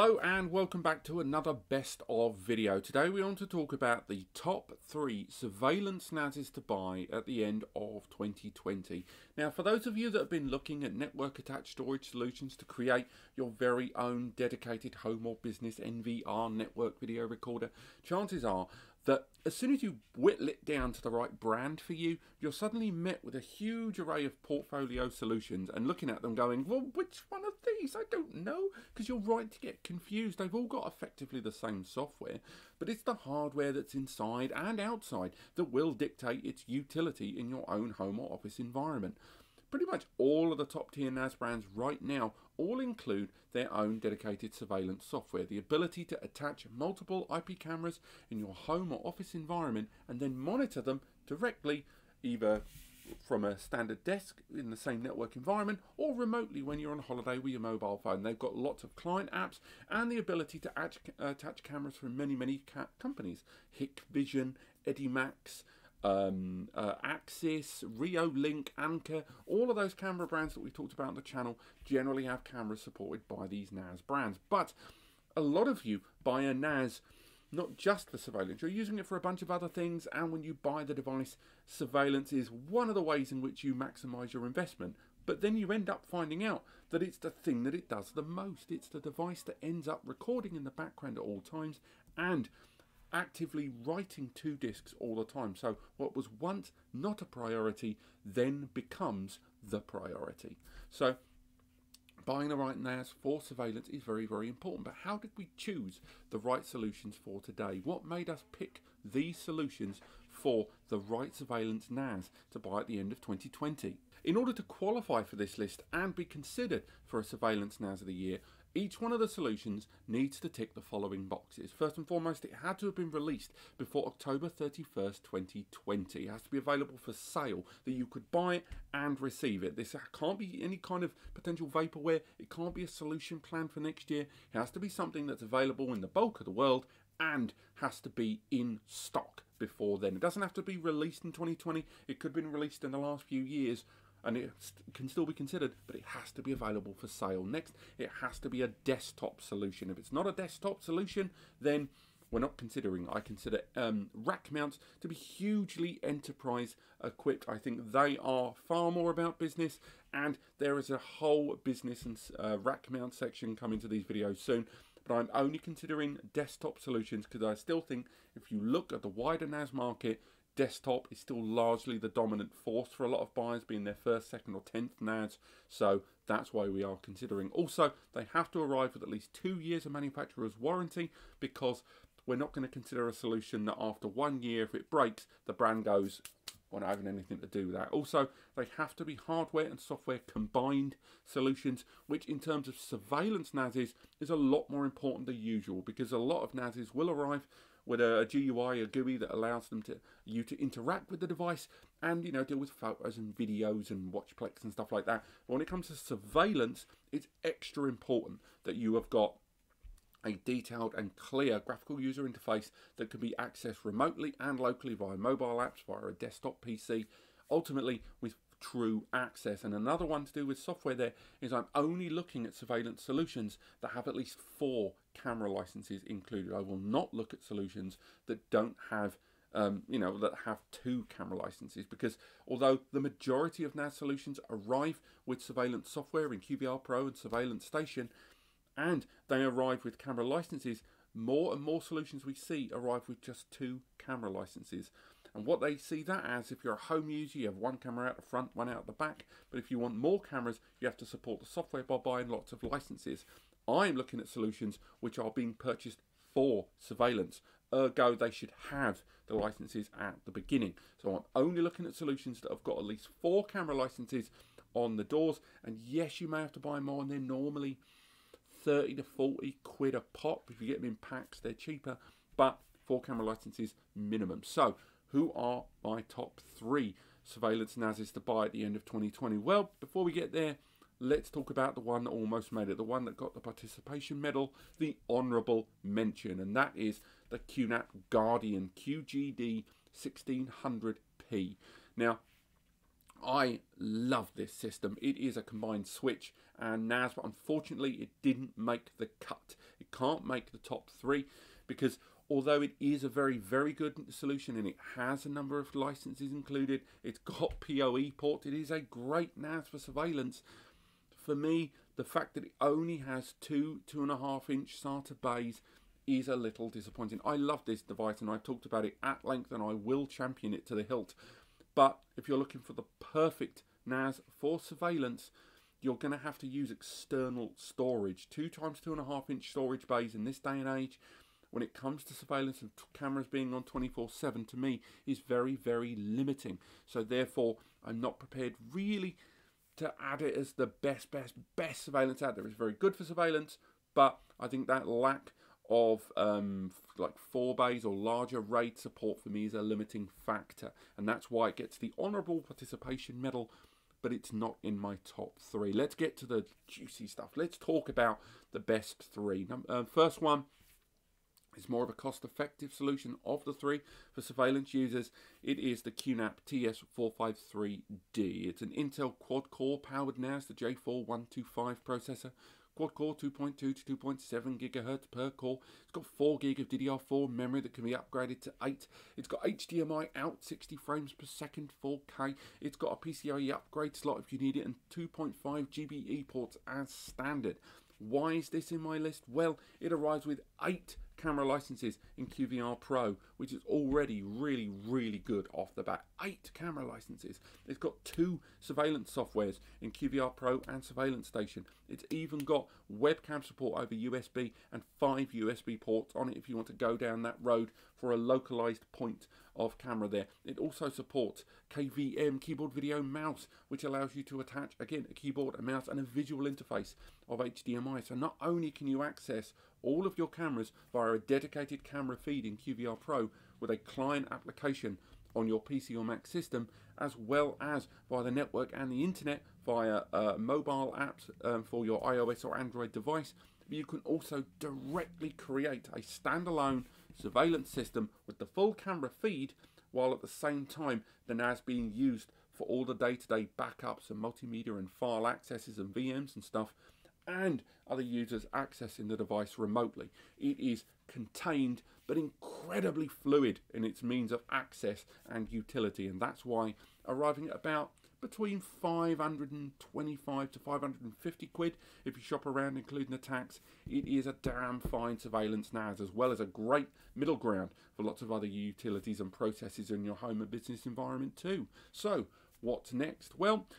Hello and welcome back to another best of video. Today we want to talk about the top three surveillance NASs to buy at the end of 2020. Now for those of you that have been looking at network attached storage solutions to create your very own dedicated home or business NVR network video recorder, chances are that as soon as you whittle it down to the right brand for you, you're suddenly met with a huge array of portfolio solutions and looking at them going, well, which one of these? I don't know. Because you're right to get confused. They've all got effectively the same software, but it's the hardware that's inside and outside that will dictate its utility in your own home or office environment. Pretty much all of the top tier NAS brands right now all include their own dedicated surveillance software, the ability to attach multiple IP cameras in your home or office environment and then monitor them directly either from a standard desk in the same network environment or remotely when you're on holiday with your mobile phone. They've got lots of client apps and the ability to attach, cameras from many, many companies. Hikvision, Edimax, um, uh, Axis, Reolink, Anker, all of those camera brands that we talked about on the channel generally have cameras supported by these NAS brands. But a lot of you buy a NAS not just for surveillance, you're using it for a bunch of other things, and when you buy the device, surveillance is one of the ways in which you maximize your investment. But then you end up finding out that it's the thing that it does the most. It's the device that ends up recording in the background at all times and actively writing to disks all the time. So what was once not a priority then becomes the priority. So buying the right NAS for surveillance is very, very important. But how did we choose the right solutions for today? What made us pick these solutions for the right surveillance NAS to buy at the end of 2020? In order to qualify for this list and be considered for a surveillance NAS of the year, each one of the solutions needs to tick the following boxes. First and foremost, it had to have been released before October 31st, 2020. It has to be available for sale, that you could buy it and receive it. This can't be any kind of potential vaporware. It can't be a solution planned for next year. It has to be something that's available in the bulk of the world and has to be in stock before then. It doesn't have to be released in 2020. It could have been released in the last few years and it can still be considered, but it has to be available for sale. Next, it has to be a desktop solution. If it's not a desktop solution, then we're not considering. I consider um, rack mounts to be hugely enterprise equipped. I think they are far more about business, and there is a whole business and uh, rack mount section coming to these videos soon. But I'm only considering desktop solutions because I still think if you look at the wider NAS market, desktop is still largely the dominant force for a lot of buyers, being their first, second, or tenth NAS. So that's why we are considering. Also, they have to arrive with at least two years of manufacturer's warranty because we're not going to consider a solution that after one year, if it breaks, the brand goes, or not having anything to do with that. Also, they have to be hardware and software combined solutions, which in terms of surveillance NASs is a lot more important than usual because a lot of NASs will arrive with a, a GUI, a GUI that allows them to you to interact with the device and you know deal with photos and videos and watchplex and stuff like that. But when it comes to surveillance, it's extra important that you have got a detailed and clear graphical user interface that can be accessed remotely and locally via mobile apps, via a desktop PC, ultimately with true access. And another one to do with software there is I'm only looking at surveillance solutions that have at least four camera licenses included. I will not look at solutions that don't have um, you know, that have two camera licenses because although the majority of NAS solutions arrive with surveillance software in QVR Pro and Surveillance Station, and they arrive with camera licenses, more and more solutions we see arrive with just two camera licenses. And what they see that as, if you're a home user, you have one camera out the front, one out the back. But if you want more cameras, you have to support the software by buying lots of licenses. I'm looking at solutions which are being purchased for surveillance. Ergo, they should have the licenses at the beginning. So I'm only looking at solutions that have got at least four camera licenses on the doors. And yes, you may have to buy more, and they're normally 30 to 40 quid a pop. If you get them in packs, they're cheaper. But four camera licenses minimum. So who are my top three surveillance NASs to buy at the end of 2020? Well, before we get there, let's talk about the one that almost made it, the one that got the participation medal, the honourable mention, and that is the QNAP Guardian QGD 1600P. Now, I love this system. It is a combined switch and NAS, but unfortunately it didn't make the cut. It can't make the top three because although it is a very, very good solution and it has a number of licenses included, it's got PoE port, it is a great NAS for surveillance. For me, the fact that it only has two, two and a half inch SATA bays is a little disappointing. I love this device and I talked about it at length and I will champion it to the hilt. But if you're looking for the perfect NAS for surveillance, you're going to have to use external storage. Two times two and a half inch storage bays in this day and age, when it comes to surveillance and cameras being on 24 7, to me, is very, very limiting. So, therefore, I'm not prepared really to add it as the best, best, best surveillance out there. It's very good for surveillance, but I think that lack of um, like four bays or larger RAID support for me is a limiting factor, and that's why it gets the honourable participation medal, but it's not in my top three. Let's get to the juicy stuff. Let's talk about the best three. Uh, first one is more of a cost-effective solution of the three for surveillance users. It is the QNAP TS453D. It's an Intel quad-core powered NAS, the J4125 processor quad core 2.2 to 2.7 gigahertz per core. It's got 4 gig of DDR4 memory that can be upgraded to 8. It's got HDMI out 60 frames per second 4K. It's got a PCIe upgrade slot if you need it and 2.5 GBE ports as standard. Why is this in my list? Well, it arrives with 8 camera licenses in QVR Pro, which is already really, really good off the bat. Eight camera licenses. It's got two surveillance softwares in QVR Pro and Surveillance Station. It's even got webcam support over USB and five USB ports on it if you want to go down that road for a localized point of camera there. It also supports KVM keyboard video mouse, which allows you to attach, again, a keyboard, a mouse, and a visual interface of HDMI. So not only can you access all of your cameras via a dedicated camera feed in QVR Pro with a client application on your PC or Mac system, as well as via the network and the internet via uh, mobile apps um, for your iOS or Android device. You can also directly create a standalone surveillance system with the full camera feed, while at the same time the NAS being used for all the day-to-day -day backups and multimedia and file accesses and VMs and stuff and other users accessing the device remotely. It is contained but incredibly fluid in its means of access and utility, and that's why arriving at about between 525 to 550 quid if you shop around including the tax it is a damn fine surveillance NAS as well as a great middle ground for lots of other utilities and processes in your home and business environment too so what's next well a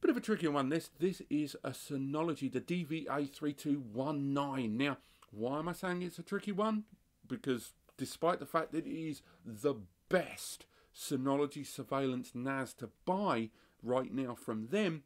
Bit of a tricky one this. This is a Synology, the DVA3219. Now, why am I saying it's a tricky one? Because despite the fact that it is the best Synology surveillance NAS to buy right now from them,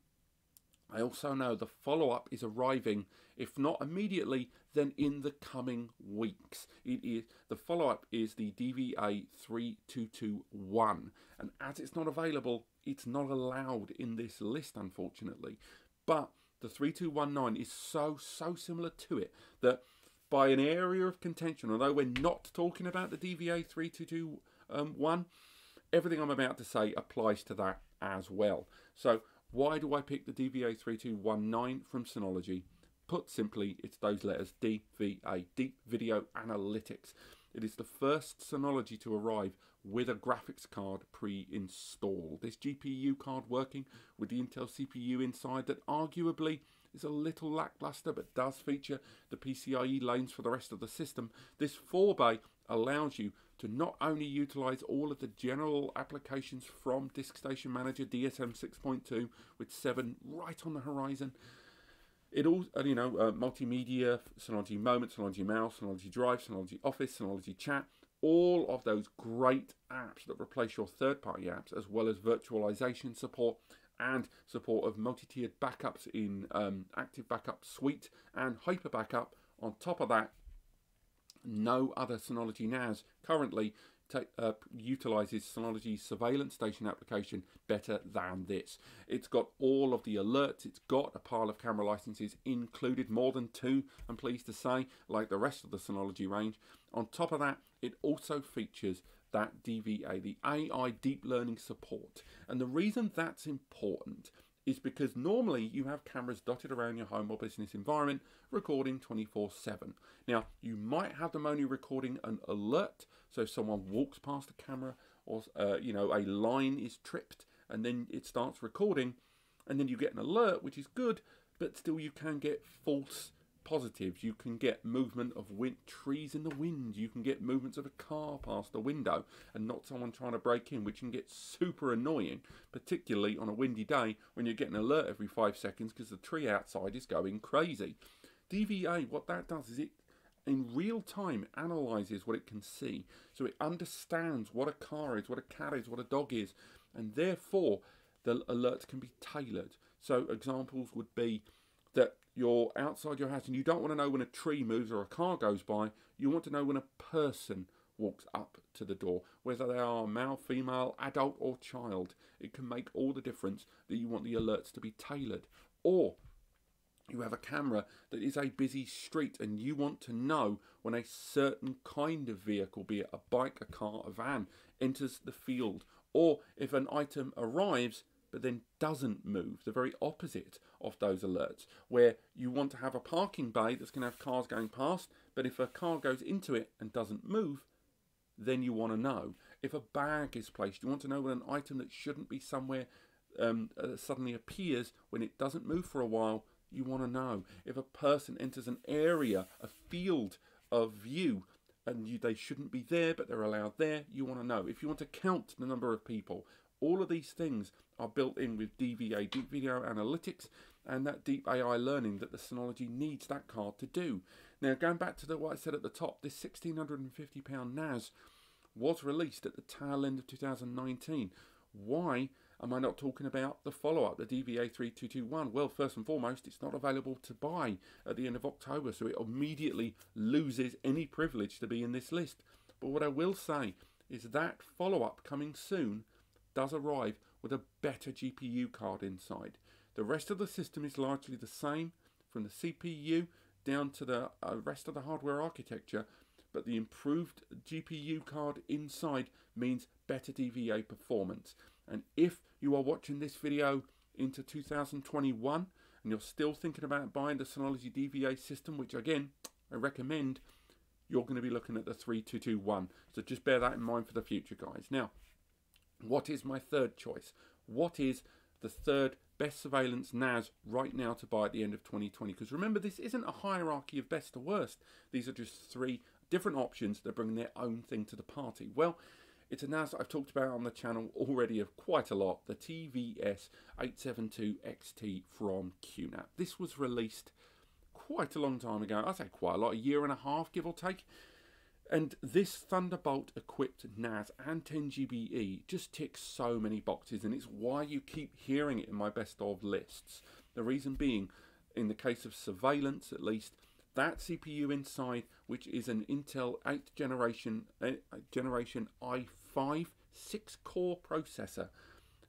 I also know the follow up is arriving, if not immediately, then in the coming weeks. It is the follow up is the DVA 3221, and as it's not available it's not allowed in this list, unfortunately. But the 3219 is so, so similar to it that by an area of contention, although we're not talking about the DVA 3221, um, everything I'm about to say applies to that as well. So why do I pick the DVA 3219 from Synology? Put simply, it's those letters DVA, Deep Video Analytics. It is the first Synology to arrive with a graphics card pre-installed. This GPU card working with the Intel CPU inside that arguably is a little lackluster but does feature the PCIe lanes for the rest of the system. This 4-bay allows you to not only utilize all of the general applications from DiskStation Manager DSM 6.2 with 7 right on the horizon, it all, uh, you know, uh, multimedia, Synology Moment, Synology Mouse, Synology Drive, Synology Office, Synology Chat, all of those great apps that replace your third-party apps, as well as virtualization support and support of multi-tiered backups in um, Active Backup Suite and Hyper Backup. On top of that, no other Synology NAS currently uh, utilizes Synology's surveillance station application better than this. It's got all of the alerts, it's got a pile of camera licenses included, more than two, I'm pleased to say, like the rest of the Synology range. On top of that, it also features that DVA, the AI Deep Learning Support. And the reason that's important is because normally you have cameras dotted around your home or business environment recording 24 7. Now, you might have them only recording an alert, so if someone walks past a camera or uh, you know a line is tripped and then it starts recording, and then you get an alert, which is good, but still you can get false positives. You can get movement of wind, trees in the wind. You can get movements of a car past a window and not someone trying to break in, which can get super annoying, particularly on a windy day when you're getting an alert every five seconds because the tree outside is going crazy. DVA, what that does is it in real time analyzes what it can see. So it understands what a car is, what a cat is, what a dog is, and therefore the alerts can be tailored. So examples would be that outside your house and you don't want to know when a tree moves or a car goes by. You want to know when a person walks up to the door, whether they are male, female, adult, or child. It can make all the difference that you want the alerts to be tailored. Or you have a camera that is a busy street and you want to know when a certain kind of vehicle, be it a bike, a car, a van, enters the field, or if an item arrives but then doesn't move, the very opposite of those alerts, where you want to have a parking bay that's going to have cars going past, but if a car goes into it and doesn't move, then you want to know. If a bag is placed, you want to know when an item that shouldn't be somewhere um, uh, suddenly appears when it doesn't move for a while, you want to know. If a person enters an area, a field of view, and you, they shouldn't be there, but they're allowed there, you want to know. If you want to count the number of people, all of these things are built in with DVA, Deep Video Analytics, and that deep AI learning that the Synology needs that card to do. Now, going back to the, what I said at the top, this £1,650 NAS was released at the tail end of 2019. Why am I not talking about the follow up, the DVA 3221? Well, first and foremost, it's not available to buy at the end of October, so it immediately loses any privilege to be in this list. But what I will say is that follow up coming soon does arrive with a better GPU card inside. The rest of the system is largely the same from the CPU down to the uh, rest of the hardware architecture, but the improved GPU card inside means better DVA performance. And if you are watching this video into 2021 and you're still thinking about buying the Synology DVA system, which again I recommend, you're going to be looking at the 3221. So just bear that in mind for the future, guys. Now, what is my third choice? What is the third best surveillance NAS right now to buy at the end of 2020? Because remember, this isn't a hierarchy of best to worst. These are just three different options that bring their own thing to the party. Well, it's a NAS I've talked about on the channel already of quite a lot, the TVS 872XT from QNAP. This was released quite a long time ago, I'd say quite a lot, a year and a half, give or take. And this Thunderbolt equipped NAS and 10GBE just ticks so many boxes, and it's why you keep hearing it in my best of lists. The reason being, in the case of surveillance at least, that CPU inside, which is an Intel 8th generation, uh, generation i5 6 core processor,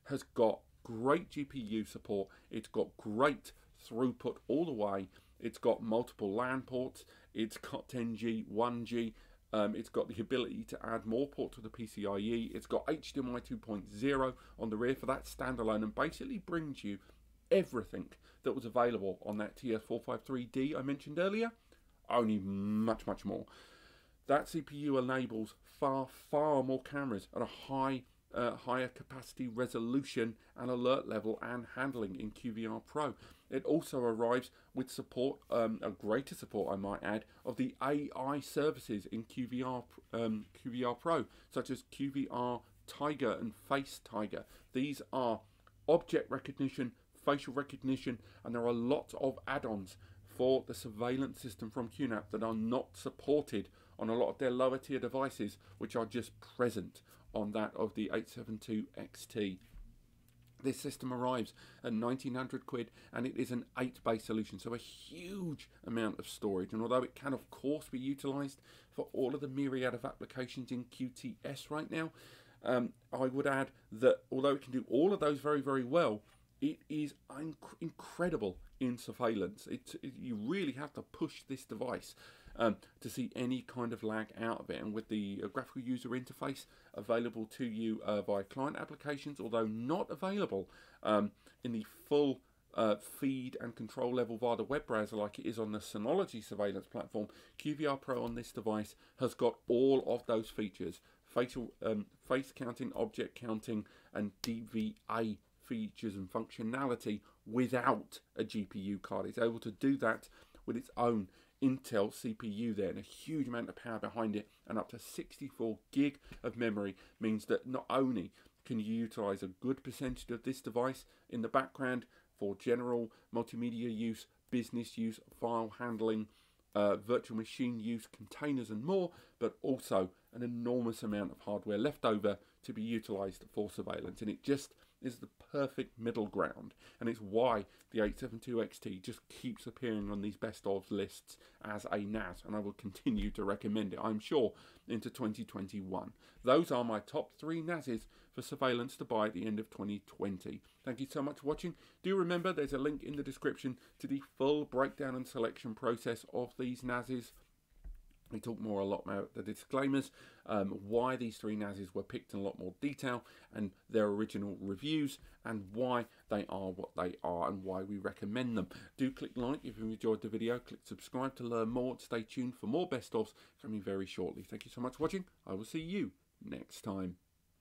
has got great GPU support, it's got great throughput all the way, it's got multiple LAN ports, it's got 10G, 1G, um, it's got the ability to add more ports to the PCIe. It's got HDMI 2.0 on the rear for that standalone and basically brings you everything that was available on that TS453D I mentioned earlier, only much, much more. That CPU enables far, far more cameras at a high, uh, higher capacity resolution and alert level and handling in QVR Pro. It also arrives with support, um, a greater support, I might add, of the AI services in QVR, um, QVR Pro, such as QVR Tiger and Face Tiger. These are object recognition, facial recognition, and there are lots of add-ons for the surveillance system from QNAP that are not supported on a lot of their lower tier devices, which are just present on that of the 872 XT. This system arrives at 1900 quid and it is an 8 base solution, so a huge amount of storage. And although it can, of course, be utilized for all of the myriad of applications in QTS right now, um, I would add that although it can do all of those very, very well, it is inc incredible in surveillance. It, it, you really have to push this device. Um, to see any kind of lag out of it. And with the uh, graphical user interface available to you uh, via client applications, although not available um, in the full uh, feed and control level via the web browser like it is on the Synology surveillance platform, QVR Pro on this device has got all of those features facial um, face counting, object counting, and DVA features and functionality without a GPU card. It's able to do that with its own Intel CPU there and a huge amount of power behind it and up to 64 gig of memory means that not only can you utilize a good percentage of this device in the background for general multimedia use, business use, file handling, uh, virtual machine use, containers and more, but also an enormous amount of hardware left over to be utilized for surveillance. And it just is the perfect middle ground. And it's why the 872 XT just keeps appearing on these best of lists as a NAS. And I will continue to recommend it, I'm sure, into 2021. Those are my top three NASes for surveillance to buy at the end of 2020. Thank you so much for watching. Do remember there's a link in the description to the full breakdown and selection process of these NASes. We talk more a lot about the disclaimers, um, why these three NASes were picked in a lot more detail, and their original reviews, and why they are what they are, and why we recommend them. Do click like if you enjoyed the video, click subscribe to learn more, stay tuned for more best ofs coming very shortly. Thank you so much for watching. I will see you next time.